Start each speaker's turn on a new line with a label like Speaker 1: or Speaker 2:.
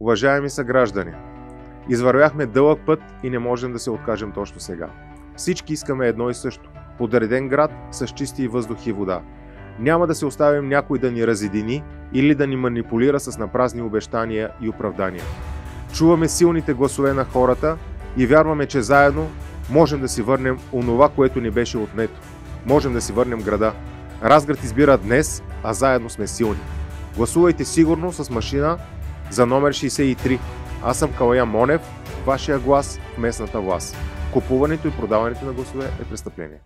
Speaker 1: Уважаеми са граждани, извървяхме дълъг път и не можем да се откажем точно сега. Всички искаме едно и също. Подреден град с чисти въздух и вода. Няма да се оставим някой да ни разедини или да ни манипулира с напразни обещания и оправдания. Чуваме силните гласове на хората и вярваме, че заедно можем да си върнем онова, което ни беше отнето. Можем да си върнем града. Разград избира днес, а заедно сме силни. Гласувайте сигурно с машина за номер 63. Аз съм Калая Монев, вашия глас в местната власт. Купуването и продаването на гласове е престъпление.